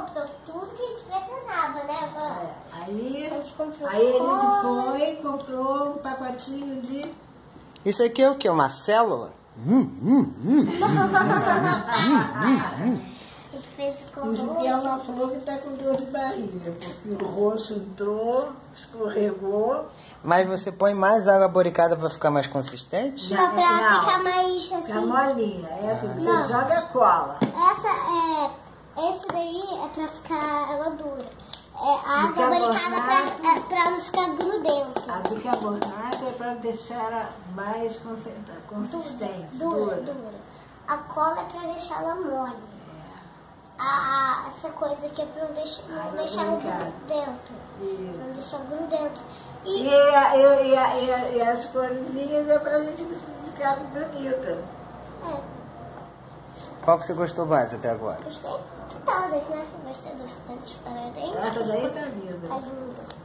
comprou tudo que a gente precisava, né, Van? É, aí, A gente comprou aí a gente foi, comprou um pacotinho de. Isso aqui é o que? Uma célula? Hum, hum, hum. A gente fez com Isso doce. aqui é uma flor que está com dor de barriga, porque o roxo entrou, escorregou. Mas você põe mais água boricada para ficar mais consistente? Não, pra Não. ficar mais Fica assim. molinha. Essa você Não. joga cola. Essa é. Esse é pra ficar ela dura. É a água barricada pra, é, pra não ficar grudento. A bicarbonato é para deixar ela mais consistente, Dura, dura. dura. A cola é pra deixar ela mole. A, a- essa coisa aqui é pra não deixar, não deixar ela grudento. Isso. Não deixar grudento. E, E e, e, a- e as corzinhas é pra gente ficar bonita. é, Qual que você gostou mais até agora? gostei de todas, né? Gostei dos transparentes. Essa daí tá linda. Tá linda.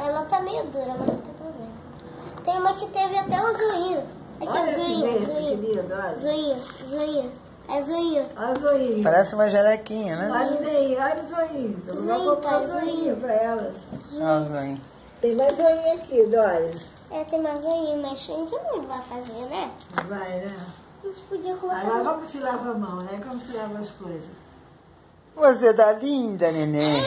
Ela tá meio dura, mas não tem problema. Tem uma que teve até o zoinho. Aqui, Olha o esse zoinho, verde, zoinho. querido, olha. Zoinho, zoinho. É zoinho. Olha o zoinho. Parece uma gelequinha, né? Olha o zoinho, olha o zoinho. Eu vou Zoinho, comprar tá, o zoinho zoinho. pra elas. Olha o zoinho. Tem mais zoinho aqui, Doris. É, tem mais zoinho, mas a gente não vai fazer, né? Vai, né? A gente podia colocar. Agora como se lava a mão, né? Como se lava as coisas. Você tá linda, neném.